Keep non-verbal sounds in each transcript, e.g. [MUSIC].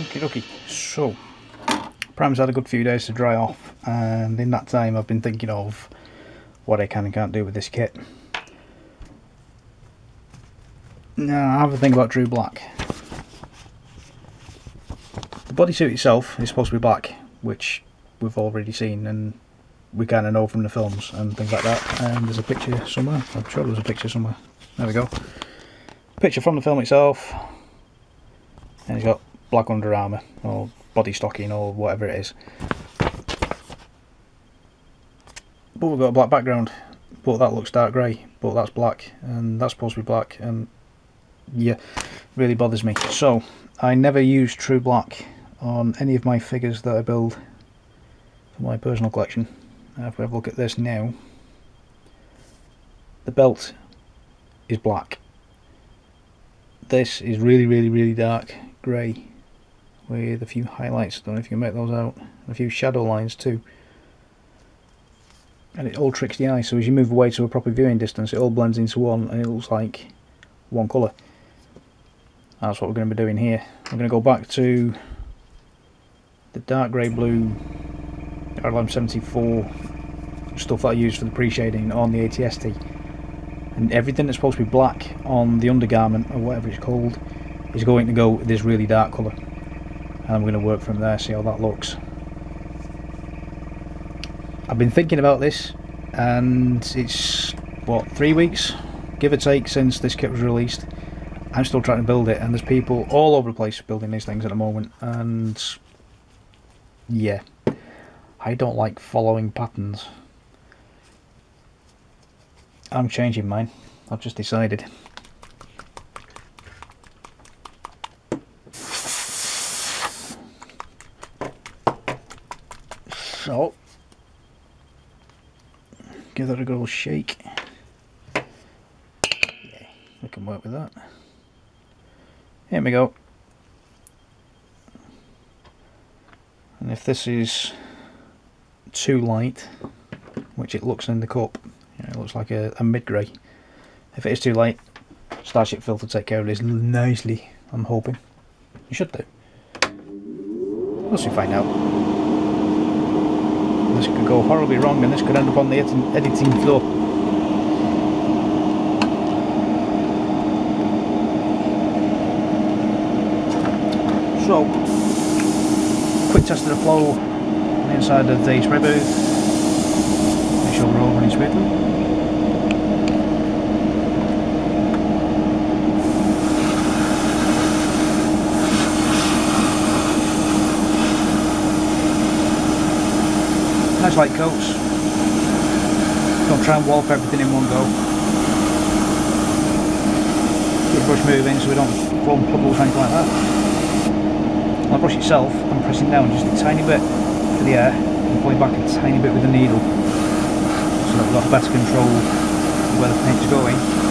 Okie dokie. So, Prime's had a good few days to dry off, and in that time I've been thinking of what I can and can't do with this kit. Now, I have a thing about True Black. The bodysuit itself is supposed to be black, which we've already seen, and we kind of know from the films and things like that. And there's a picture somewhere. I'm sure there's a picture somewhere. There we go. Picture from the film itself. And he's got black Under Armour or body stocking or whatever it is. But we've got a black background, but that looks dark grey, but that's black, and that's supposed to be black, and yeah, really bothers me. So, I never use true black on any of my figures that I build for my personal collection. Uh, if we have a look at this now, the belt is black. This is really, really, really dark grey with a few highlights. Don't know if you can make those out. And a few shadow lines too. And it all tricks the eye, so as you move away to a proper viewing distance, it all blends into one and it looks like one colour. That's what we're going to be doing here. We're going to go back to the dark grey blue RLM74 stuff that I use for the pre-shading on the ATST. And everything that's supposed to be black on the undergarment, or whatever it's called, is going to go this really dark colour. And I'm going to work from there, see how that looks. I've been thinking about this, and it's, what, three weeks, give or take, since this kit was released. I'm still trying to build it, and there's people all over the place building these things at the moment, and yeah, I don't like following patterns. I'm changing mine. I've just decided. So, give that a good old shake. Yeah, we can work with that. Here we go. And if this is too light, which it looks in the cup, you know, it looks like a, a mid-grey. If it is too light, Starship Filter take care of this nicely, I'm hoping. You should do. We'll soon find out. This could go horribly wrong and this could end up on the editing floor. So, quick test of the flow inside of the spray booth. Make sure we're all running smoothly. Nice light coats. Don't try and warp everything in one go. Keep the brush moving so we don't form puddles or anything like that. On the brush itself, I'm pressing down just a tiny bit the air and pulling back a tiny bit with the needle so that we've got better control of where the paint's going.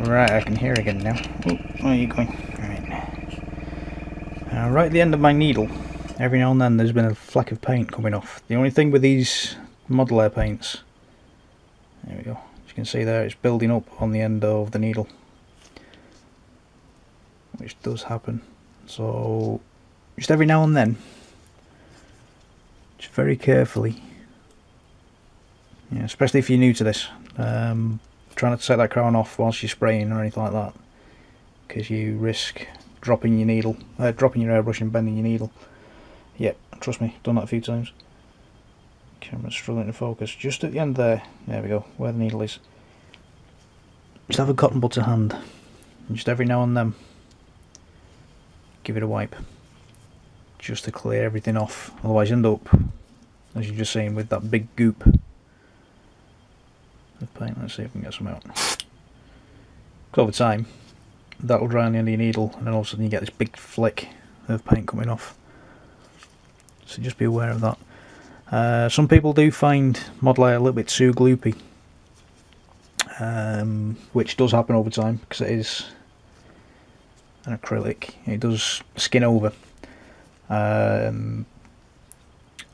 Right, I can hear again now. Oh, where are you going? Right. Uh, right at the end of my needle, every now and then there's been a fleck of paint coming off. The only thing with these model air paints, there we go, as you can see there, it's building up on the end of the needle. Which does happen. So, just every now and then, just very carefully, yeah, especially if you're new to this, um, try not to take that crown off whilst you're spraying or anything like that. because you risk dropping your needle, uh, dropping your airbrush and bending your needle. Yep, trust me, done that a few times. Camera's struggling to focus. Just at the end there, there we go, where the needle is. Just have a cotton bud to hand. And just every now and then, give it a wipe. Just to clear everything off. Otherwise you end up, as you've just seen, with that big goop of paint. Let's see if we can get some out. Over time, that'll dry on the end of your needle and then all of a sudden you get this big flick of paint coming off. So just be aware of that. Uh, some people do find Model Air a little bit too gloopy, um, which does happen over time because it is an acrylic. It does skin over. Um,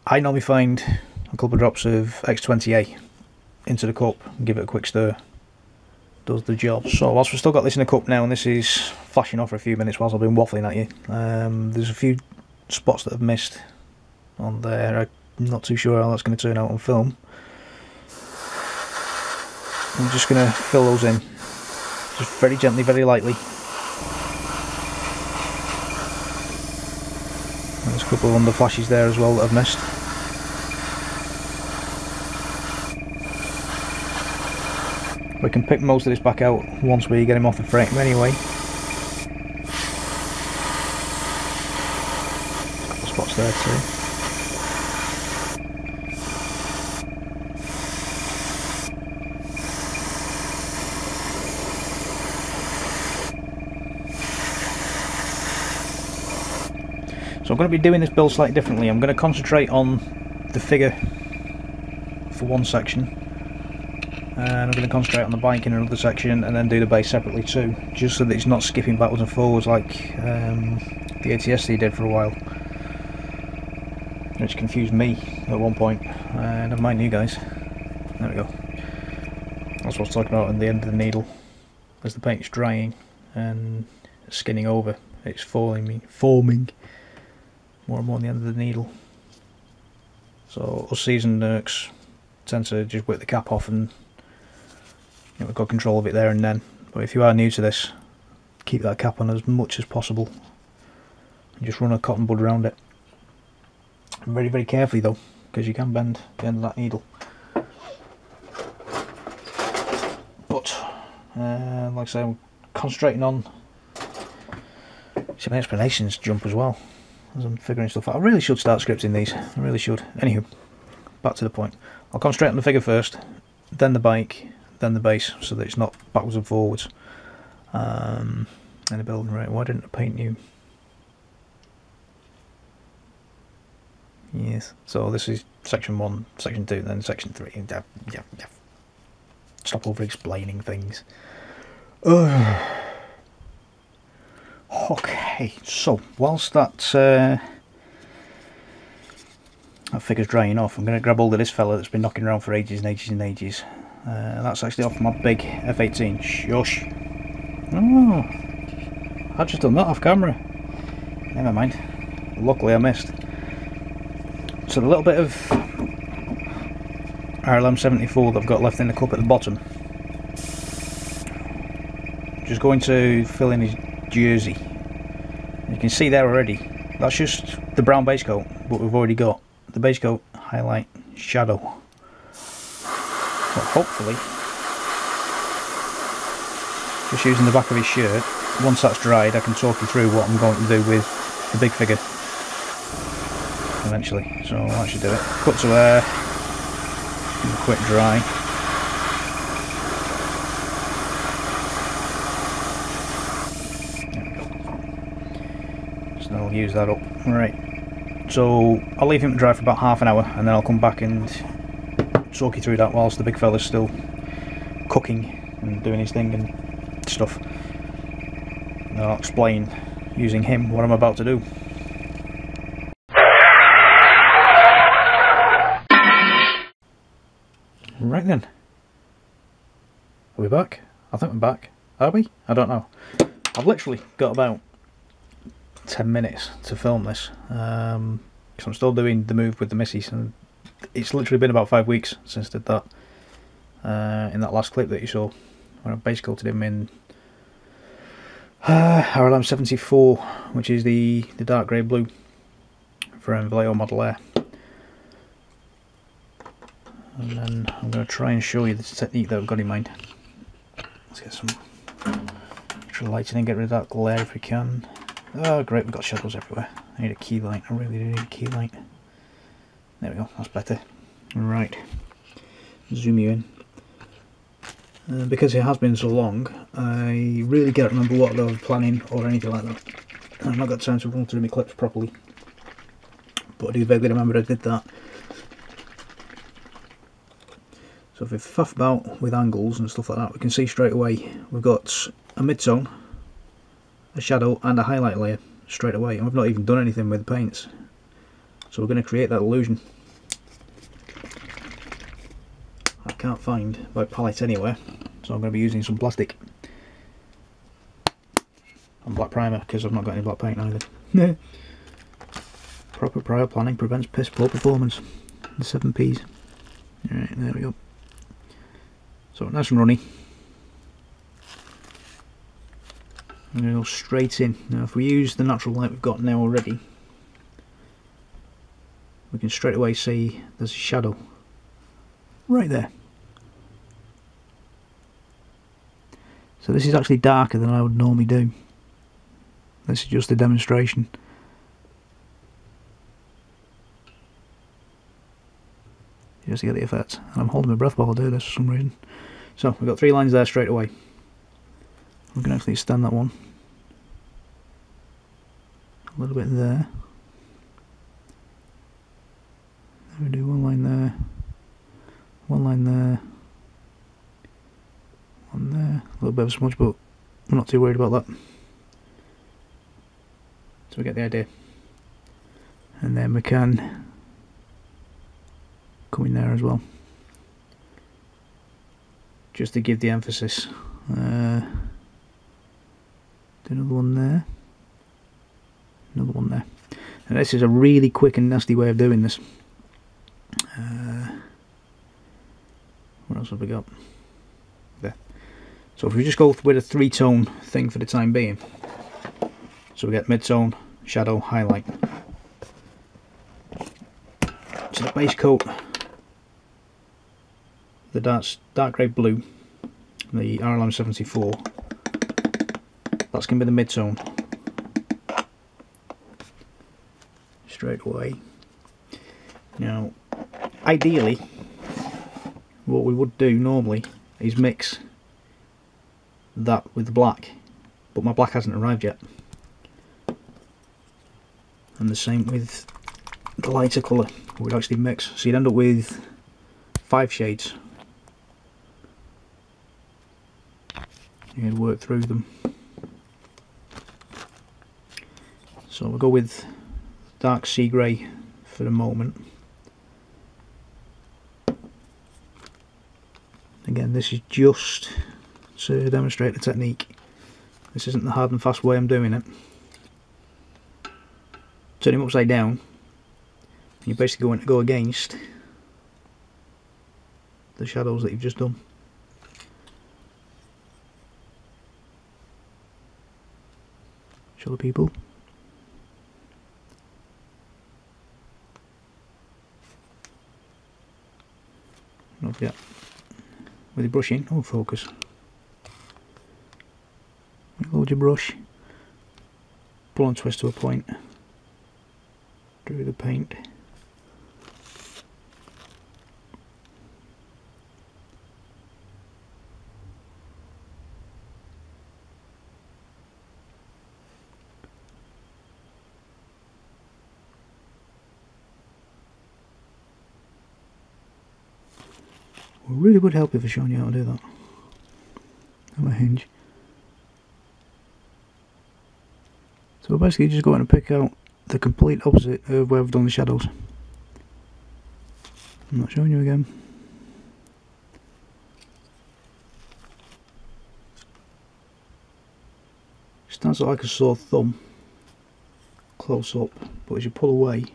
I normally find a couple of drops of X20A into the cup and give it a quick stir. Does the job. So whilst we've still got this in the cup now and this is flashing off for a few minutes whilst I've been waffling at you, um, there's a few spots that I've missed on there. I'm not too sure how that's going to turn out on film. I'm just going to fill those in. Just very gently, very lightly. There's a couple of under flashes there as well that I've missed. We can pick most of this back out once we get him off the frame anyway. Spots there too. So I'm going to be doing this build slightly differently. I'm going to concentrate on the figure for one section. And I'm going to concentrate on the bike in another section and then do the base separately too. Just so that it's not skipping backwards and forwards like um, the ATST did for a while. Which confused me at one point. Uh, never mind you guys. There we go. That's what I was talking about at the end of the needle. As the paint's drying and skinning over, it's forming, forming more and more on the end of the needle. So us seasoned nerks tend to just whip the cap off and you know, we've got control of it there and then. But if you are new to this, keep that cap on as much as possible. And just run a cotton bud around it. Very, very carefully though, because you can bend the end of that needle. But, uh, like I say, I'm concentrating on some explanations jump as well as I'm figuring stuff out. I really should start scripting these. I really should. Anywho, back to the point. I'll concentrate on the figure first, then the bike, then the base, so that it's not backwards and forwards. Um, and the building right. Why didn't I paint you? Yes. So this is section one, section two, then section three. Yeah, yeah, yeah. Stop over explaining things. Ugh. [SIGHS] Okay, so whilst that uh, that figure's drying off, I'm going to grab hold of this fella that's been knocking around for ages and ages and ages. Uh, that's actually off my big F18. Shush. Oh, I just done that off camera. Never mind. Luckily I missed. So the little bit of RLM 74 that I've got left in the cup at the bottom. Just going to fill in his jersey you can see there already that's just the brown base coat but we've already got the base coat highlight shadow but hopefully. Just using the back of his shirt. Once that's dried I can talk you through what I'm going to do with the big figure. Eventually. So that should do it. Cut to air. Quick dry. So I'll use that up. Right, so I'll leave him to dry for about half an hour and then I'll come back and talk you through that whilst the big fella's still cooking and doing his thing and stuff. And I'll explain using him what I'm about to do. Right then. Are we back? I think we're back. Are we? I don't know. I've literally got about 10 minutes to film this because um, I'm still doing the move with the missus and it's literally been about five weeks since I did that uh, in that last clip that you saw where I base coated him in Uh, RLM 74, which is the, the dark grey blue from Vallejo Model Air. And then I'm going to try and show you the technique that I've got in mind. Let's get some extra lighting and get rid of that glare if we can. Oh great, we've got shadows everywhere. I need a key light, I really do need a key light. There we go, that's better. Right, zoom you in. Uh, because it has been so long, I really can't remember what I was planning or anything like that. I've not got time to run through my clips properly. But I do vaguely remember I did that. So if we fuff about with angles and stuff like that, we can see straight away we've got a mid-tone, a shadow and a highlight layer straight away. And we've not even done anything with the paints. So we're going to create that illusion. I can't find my palette anywhere, so I'm going to be using some plastic. And black primer, because I've not got any black paint either. [LAUGHS] Proper prior planning prevents piss poor performance. The 7 Ps. Alright, there we go. So nice and runny. To go straight in. Now if we use the natural light we've got now already, we can straight away see there's a shadow right there. So this is actually darker than I would normally do. This is just a demonstration. just to get the effect. And I'm holding my breath while I do this for some reason. So we've got three lines there straight away. We can actually extend that one a little bit there. we do one line there, one line there, one there, a little bit of but I'm not too worried about that. So we get the idea. And then we can come in there as well. Just to give the emphasis. Uh, another one there. Another one there. And this is a really quick and nasty way of doing this. Uh, what else have we got so if we just go with a three tone thing for the time being so we get mid-tone shadow highlight so the base coat the dark, dark grey blue, the RLM 74. That's going to be the mid-tone. Straight away. Now, ideally, what we would do normally is mix that with the black, but my black hasn't arrived yet. And the same with the lighter colour, we'd actually mix. So you'd end up with five shades can work through them. So we'll go with dark sea grey for the moment. Again, this is just to demonstrate the technique. This isn't the hard and fast way I'm doing it. Turn him upside down, and you're basically going to go against the shadows that you've just done. show the people. Not yet. With the brushing, oh focus. Load your brush, pull and twist to a point, do the paint. really would help if I showed you how to do that. On a hinge. So we're basically just going to pick out the complete opposite of where I've done the shadows. I'm not showing you again. It stands like a sore thumb close up, but as you pull away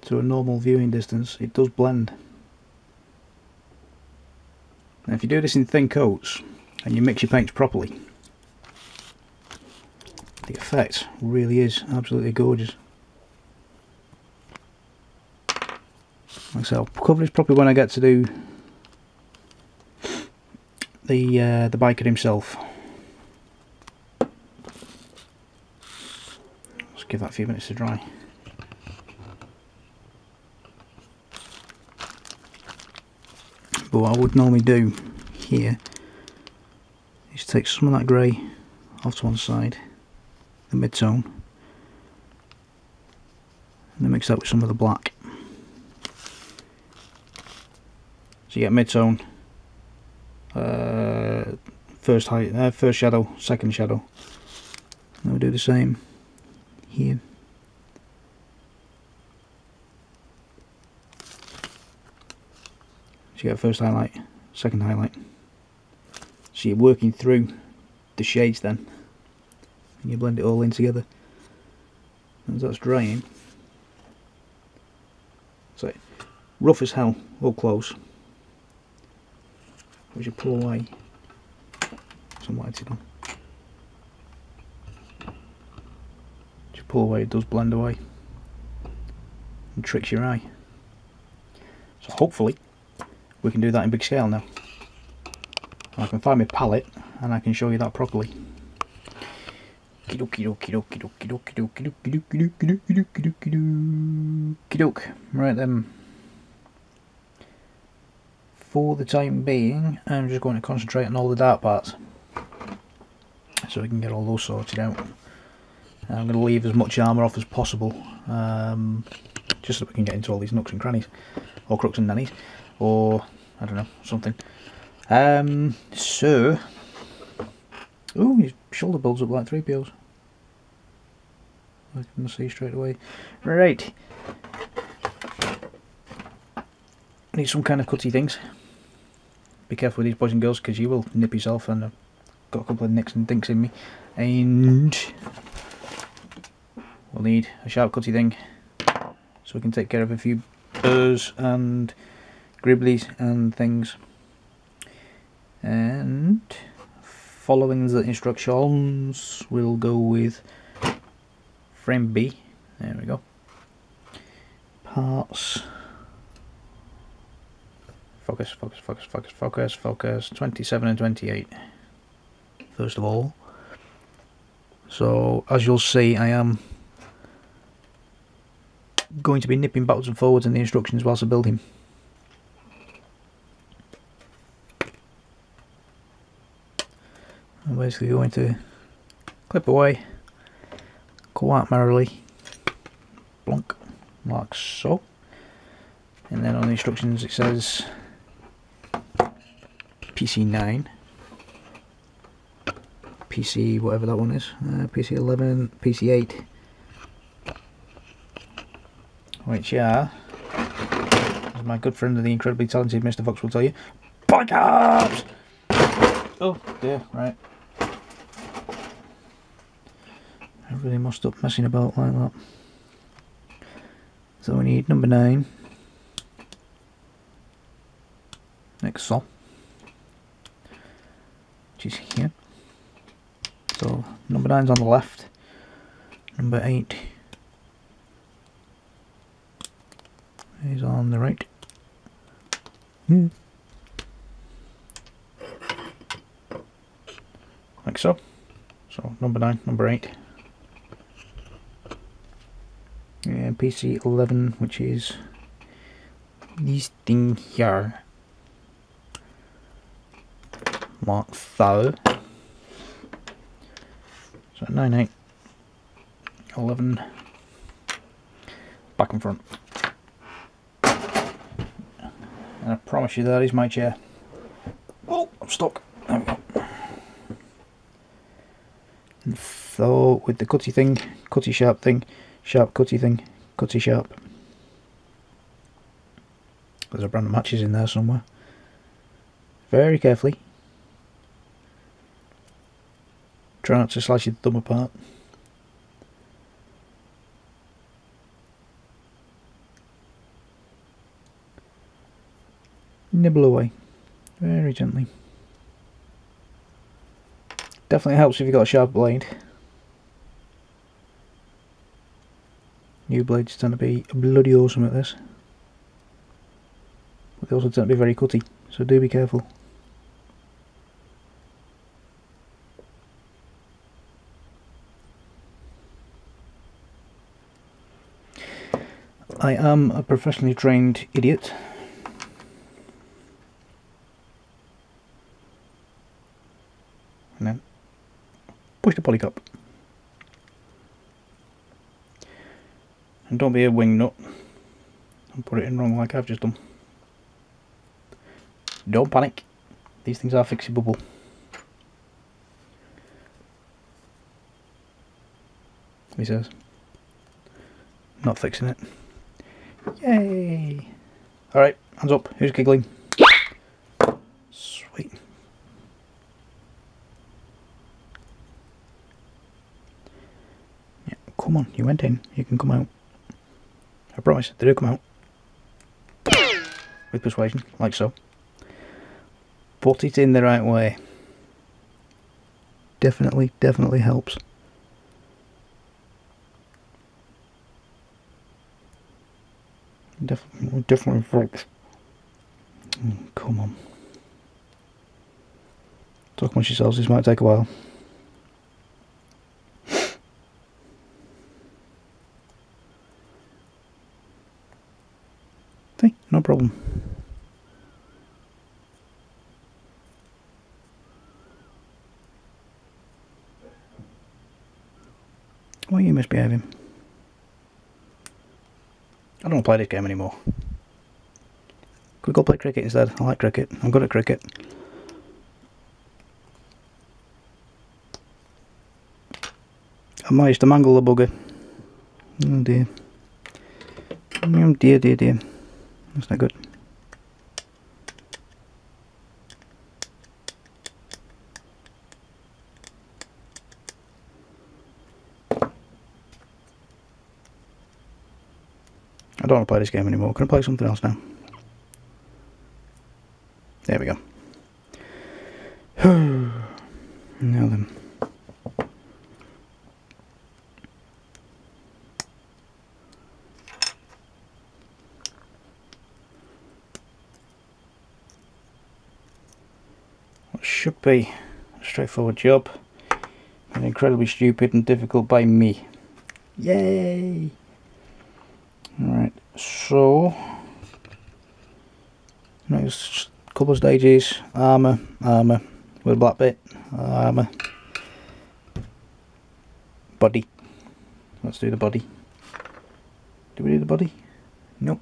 to a normal viewing distance, it does blend. Now if you do this in thin coats and you mix your paints properly, the effect really is absolutely gorgeous. Like I'll cover this probably when I get to do the uh, the biker himself. Let's give that a few minutes to dry. But what I would normally do here is take some of that grey off to one side, the mid-tone, and then mix that with some of the black. So you get mid-tone, uh, first height, uh, first shadow, second shadow. And we do the same here. So you get first highlight, second highlight. So you're working through the shades then. And you blend it all in together. As that's drying. So rough as hell, all close. As you pull away some white on. You pull away it does blend away. And tricks your eye. So hopefully we can do that in big scale now. I can find my palette and I can show you that properly. Right then. For the time being, I'm just going to concentrate on all the dark parts. So we can get all those sorted out. I'm going to leave as much armour off as possible. Um, just so we can get into all these nooks and crannies. Or crooks and nannies. Or, I don't know, something. Um, so, oh, his shoulder builds up like 3POs. I can see straight away. Right. Need some kind of cutty things. Be careful with these boys and girls because you will nip yourself and I've got a couple of nicks and dinks in me. And we'll need a sharp cutty thing so we can take care of a few burrs and gribblies and things and following the instructions we'll go with frame B. There we go. Parts. Focus focus focus focus focus focus. 27 and 28 first of all. So as you'll see I am going to be nipping backwards and forwards in the instructions whilst I build him. I'm basically going to clip away quite merrily blunk like so. And then on the instructions it says PC9 PC whatever that one is. Uh, PC11 PC8 which are as my good friend and the incredibly talented Mr. Fox will tell you. Backups oh dear. Right I really must stop messing about like that. So we need number 9. Next saw. Which is here. So number 9's on the left. Number 8 is on the right. Hmm. Like so. So number 9, number 8. And PC 11 which is this thing here. Like so so 9 8 11 back and front. And I promise you that is my chair. Oh I'm stuck. So with the cutty thing cutty sharp thing sharp cutty thing, cutty sharp. There's a brand of matches in there somewhere. Very carefully. Try not to slice your thumb apart. Nibble away, very gently. Definitely helps if you've got a sharp blade. New blades tend to be bloody awesome at this. But they also tend to be very cutty, so do be careful. I am a professionally trained idiot. And then push the polycap. And don't be a wing nut and put it in wrong like I've just done. Don't panic. These things are fixable. He says. Not fixing it. Yay! Alright, hands up. Who's giggling? Sweet. Yeah, come on, you went in. You can come out. I promise, they do come out. With persuasion, like so. Put it in the right way. Definitely, definitely helps. Definitely, definitely helps. Oh, come on. Talk amongst yourselves, this might take a while. Okay, no problem. Why are you misbehaving? I don't want to play this game anymore. Could we go play cricket instead? I like cricket. I'm good at cricket. I managed to mangle the bugger. Oh dear. Oh dear, dear, dear. That's not good. I don't want to play this game anymore. Can I play something else now? There we go. now then. What should be a straightforward job. And incredibly stupid and difficult by me. Yay! Alright, so next couple of stages, armour, armour, with a black bit, armour, body. Let's do the body. Do we do the body? Nope.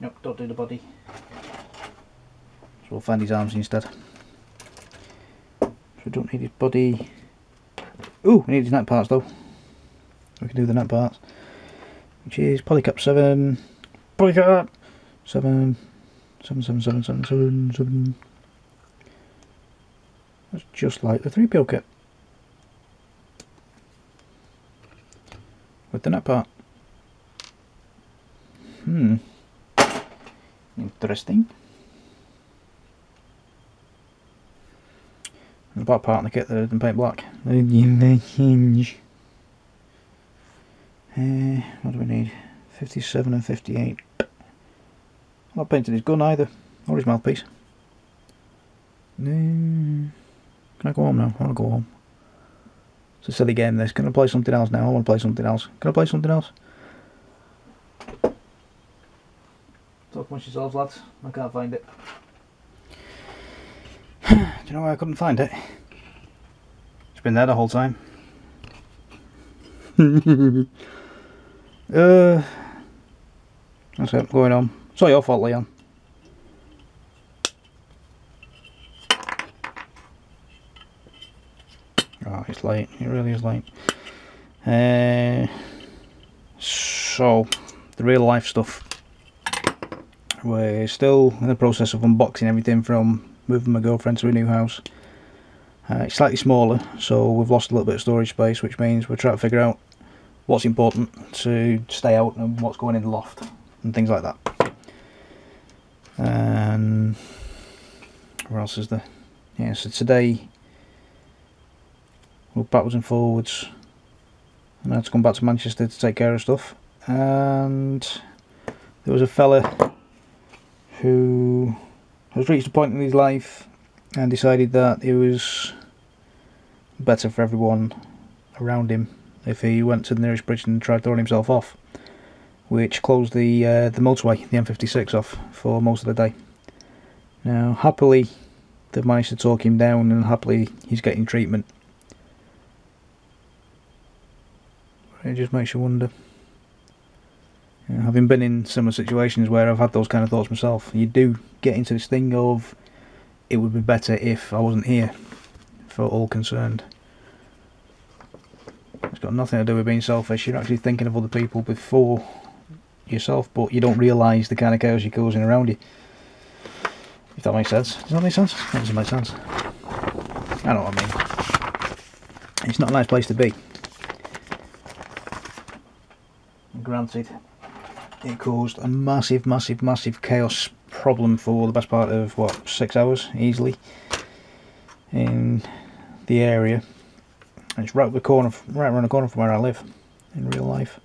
Nope, don't do the body. Find his arms instead. So we don't need his body. Ooh, we need his neck parts though. We can do the nut parts. Which is polycap 7 polycap 7 7 7 7 7 7 7 that's just like the 3PO kit. With the nut part. Hmm. Interesting the black part in the kit that didn't paint black the hinge uh, what do we need? 57 and 58. I'm not painting his gun either, or his mouthpiece. can I go home now? I want to go home. It's a silly game this. Can I play something else now? I want to play something else. Can I play something else? Talk amongst yourselves lads. I can't find it. [CLEARS THROAT] Do you know why I couldn't find it? It's been there the whole time. [LAUGHS] Uh, that's it, going on. It's all your fault, Leon. Oh, it's late. It really is late. Uh, so, the real life stuff. We're still in the process of unboxing everything from moving my girlfriend to a new house. Uh, it's slightly smaller, so we've lost a little bit of storage space, which means we're trying to figure out what's important to stay out and what's going in the loft and things like that. And where else is there? Yeah, so today we're backwards and forwards and I had to come back to Manchester to take care of stuff. And there was a fella who has reached a point in his life and decided that it was better for everyone around him if he went to the nearest bridge and tried throwing himself off, which closed the uh, the motorway, the M56, off for most of the day. Now, happily, they've managed to talk him down, and happily, he's getting treatment. It just makes you wonder. You know, having been in similar situations where I've had those kind of thoughts myself, you do get into this thing of it would be better if I wasn't here for all concerned. It's got nothing to do with being selfish. You're actually thinking of other people before yourself, but you don't realise the kind of chaos you're causing around you. If that makes sense. Does that make sense? That doesn't make sense. I know what I mean. It's not a nice place to be. Granted, it caused a massive, massive, massive chaos problem for the best part of, what, six hours, easily, in the area. And it's right the corner, right around the corner from where I live, in real life.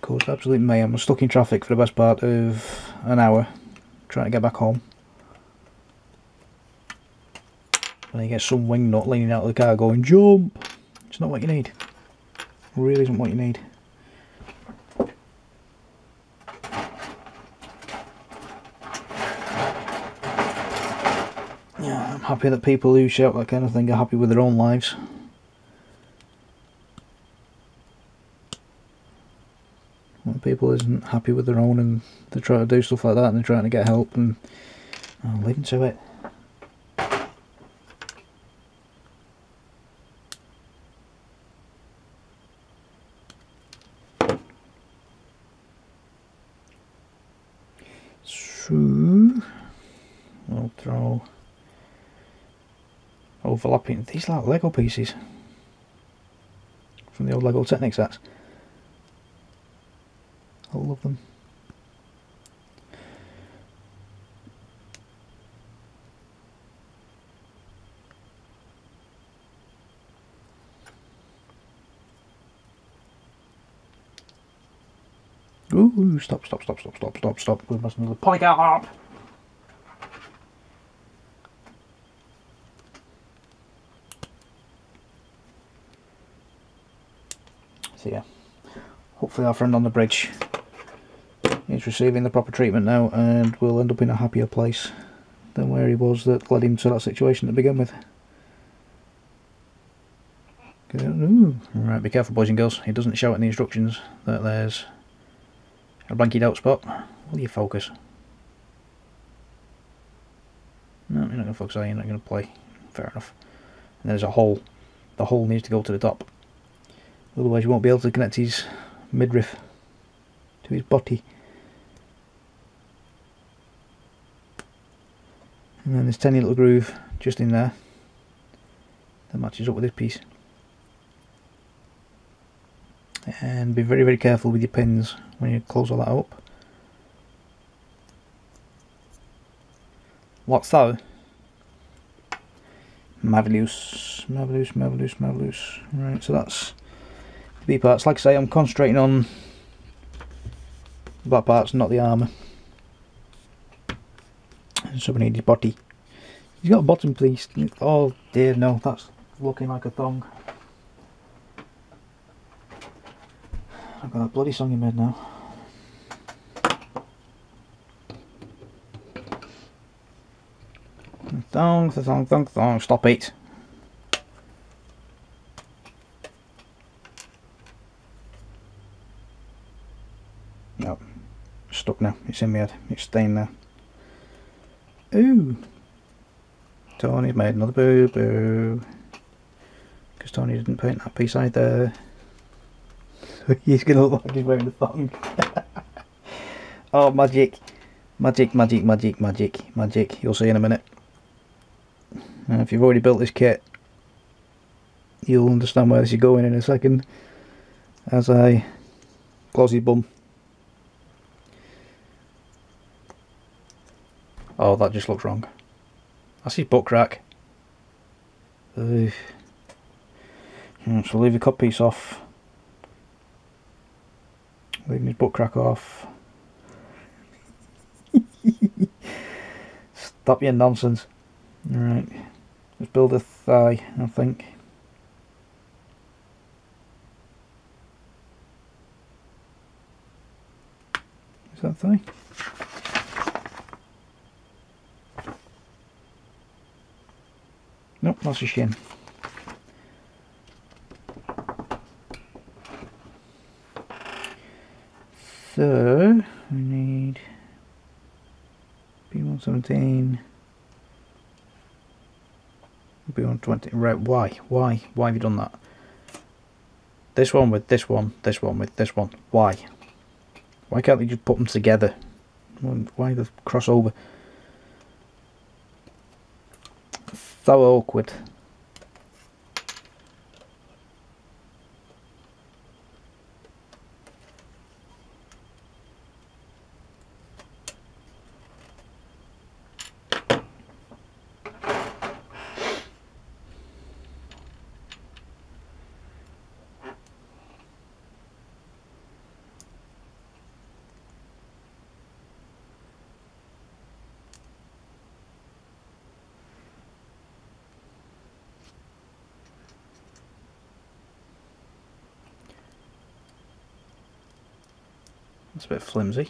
Caused absolute mayhem. I was stuck in traffic for the best part of an hour, trying to get back home. And you get some wing wingnut leaning out of the car going, jump! It's not what you need. It really isn't what you need. Yeah, I'm happy that people who shout that kind of thing are happy with their own lives. When people isn't happy with their own and they try to do stuff like that and they're trying to get help and uh, oh, leave them to it. So, I'll throw overlapping. These like Lego pieces from the old Lego Technic sets. I love them. Ooh, stop, stop, stop, stop, stop, stop, stop. We must another polycap. So yeah, hopefully our friend on the bridge is receiving the proper treatment now and will end up in a happier place than where he was that led him to that situation to begin with. Ooh. Right, be careful boys and girls, he doesn't shout in the instructions that there's a blanky out spot. Will you focus? No, you're not going to focus, are you? You're not going to play. Fair enough. And there's a hole. The hole needs to go to the top. Otherwise you won't be able to connect his midriff to his body. And then there's tiny little groove just in there that matches up with this piece. And be very very careful with your pins when you close all that up. What's that? Marvelous, marvelous, marvelous, marvelous. Right, so that's B parts. Like I say, I'm concentrating on the parts, not the armour. So we need his body. He's got a bottom piece. Oh dear, no, that's looking like a thong. I've got a bloody song in my head now. Thong, thong, thong, thong, stop it. No, stuck now, it's in my head, staying there. Ooh! Tony's made another boo boo. Because Tony didn't paint that piece either. he's going to look like he's wearing a thong. oh, magic. Magic, magic, magic, magic, magic. You'll see in a minute. And if you've already built this kit, you'll understand where this is going in a second. As I close his bum. Oh, that just looks wrong. That's his butt crack. Ugh. Mm, so leave the cut piece off. Leaving his butt crack off. [LAUGHS] Stop your nonsense. Alright. Let's build a thigh, I think. Is that thigh? Nope, that's a shin. So, we need B117, B120, right, why, why, why have you done that? This one with this one, this one with this one, why? Why can't they just put them together? Why the crossover? So awkward. It's a bit flimsy.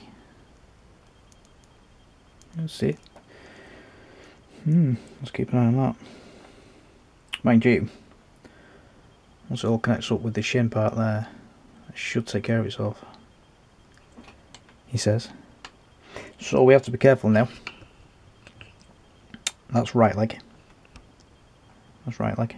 Let's see. Hmm, let's keep an eye on that. Mind you, once it all connects up with the shin part there, it should take care of itself. He says. So we have to be careful now. That's right leg. That's right leg.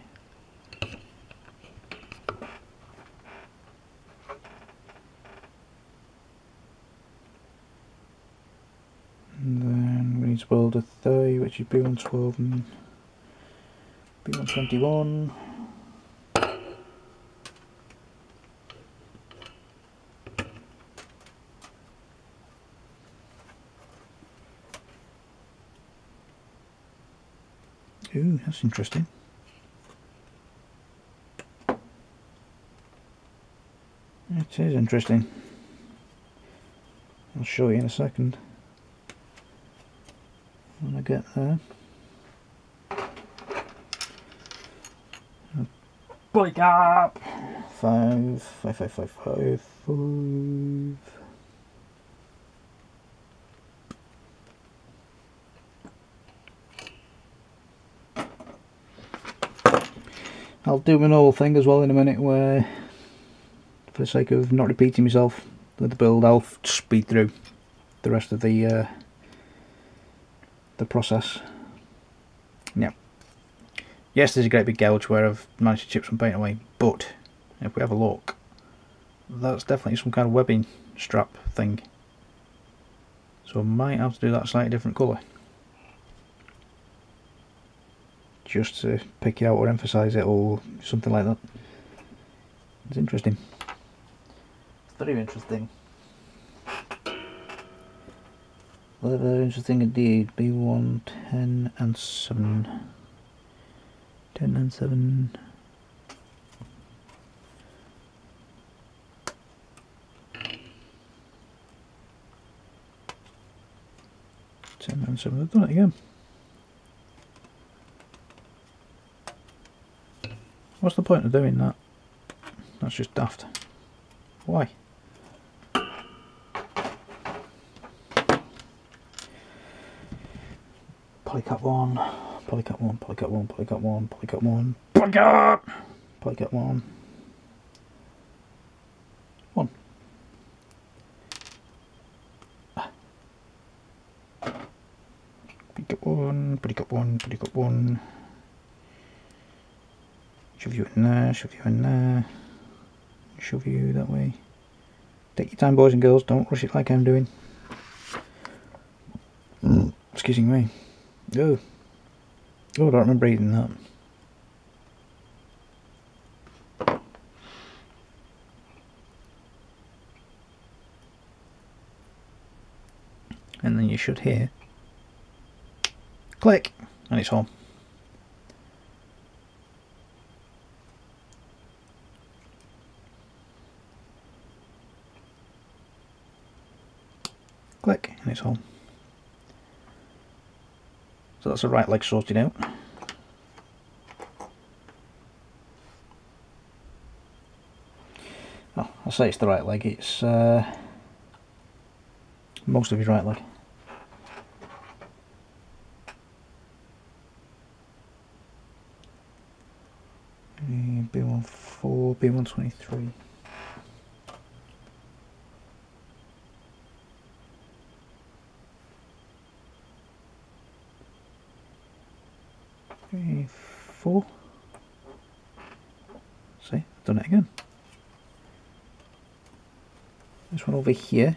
build a 30 which is B112 and B121 Ooh, that's interesting. It is interesting. I'll show you in a second when I get there. Break up! Five, five, five, five, five, five. I'll do an old thing as well in a minute where, for the sake of not repeating myself with the build, I'll speed through the rest of the uh, the process. Yeah. Yes, there's a great big gouge where I've managed to chip some paint away, but if we have a look, that's definitely some kind of webbing strap thing. So I might have to do that slightly different colour. Just to pick it out or emphasise it or something like that. It's interesting. It's very interesting. Very, very interesting indeed. B1, 10 and 7. 10 and 7. Ten and seven. I've done it again. What's the point of doing that? That's just daft. Why? Polycut one, polycap one, polycap one, polycap one, polycap one, polycap, polycap one, one. Polycap one, polycap one, polycap one. Shove you in there, shove you in there, shove you that way. Take your time boys and girls, don't rush it like I'm doing. Mm. Excuse me. Oh. Oh, I don't remember eating that. And then you should hear click and it's home. Click, and it's home. So that's the right leg sorted out. Oh, I say it's the right leg, it's uh, most of his right leg. B14, B123. Three, four. See, done it again. This one over here.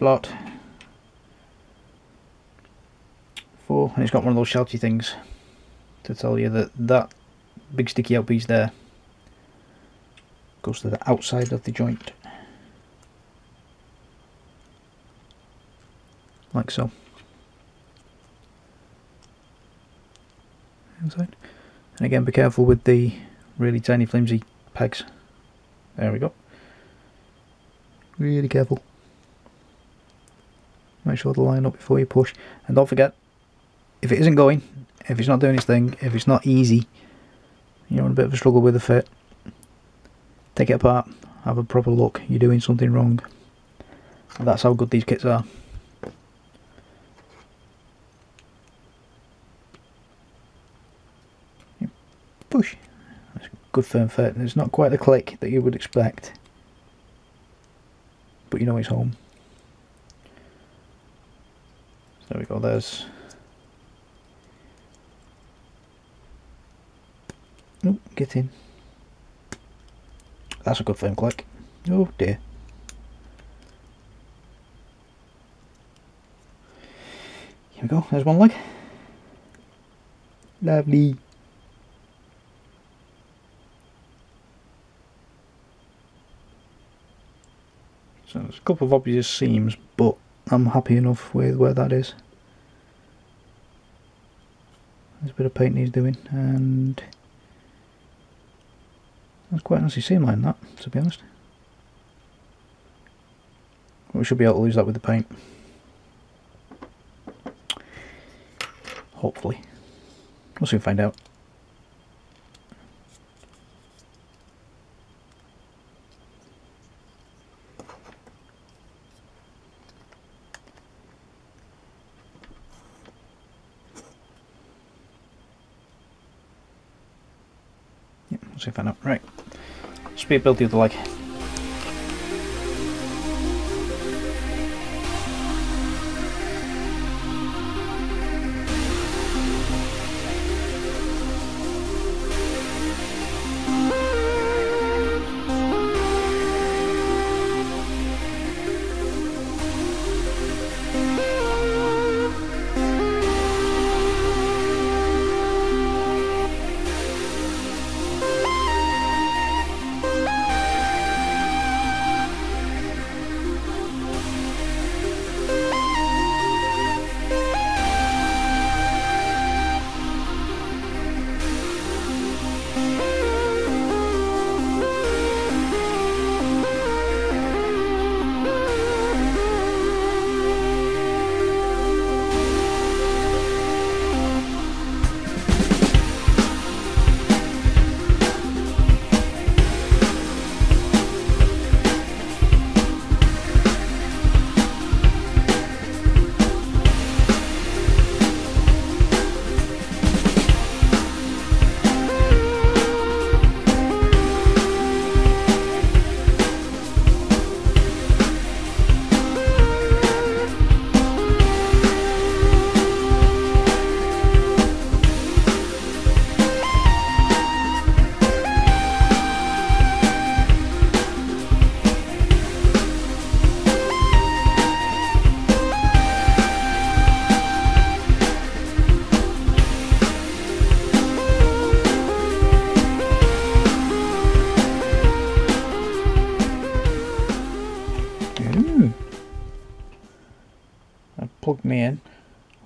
Splot. Four, and it's got one of those shouty things to tell you that that big sticky out piece there goes to the outside of the joint. Like so. inside. And again, be careful with the really tiny flimsy pegs. There we go. Really careful. Make sure to line up before you push. And don't forget, if it isn't going, if it's not doing its thing, if it's not easy, you're in a bit of a struggle with the fit, take it apart, have a proper look, you're doing something wrong. That's how good these kits are. push. That's a good firm fit. It's not quite the click that you would expect. But you know it's home. So there we go, there's... Oh, get in. That's a good firm click. Oh dear. Here we go, there's one leg. Lovely. So there's a couple of obvious seams, but I'm happy enough with where that is. There's a bit of paint he's doing, and that's quite a nice seam line that, to be honest. We should be able to lose that with the paint. Hopefully. We'll soon find out. people due to like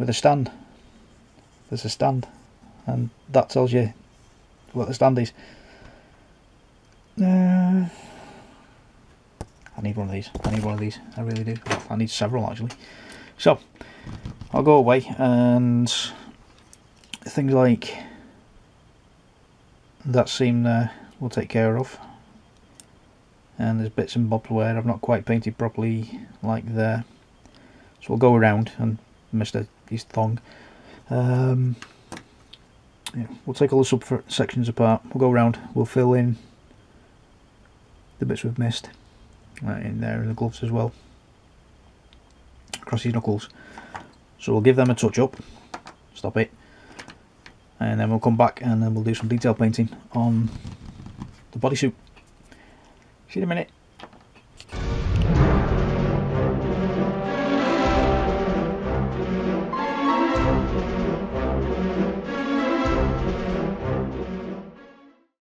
with a stand. There's a stand, and that tells you what the stand is. Uh, I need one of these. I need one of these. I really do. I need several actually. So I'll go away and things like that seam there we'll take care of. And there's bits and bobs where I've not quite painted properly like there. So we'll go around and Mr. his thong. Um, yeah, we'll take all the sub sections apart. We'll go around. We'll fill in the bits we've missed right in there in the gloves as well across his knuckles so we'll give them a touch up stop it and then we'll come back and then we'll do some detail painting on the bodysuit see you in a minute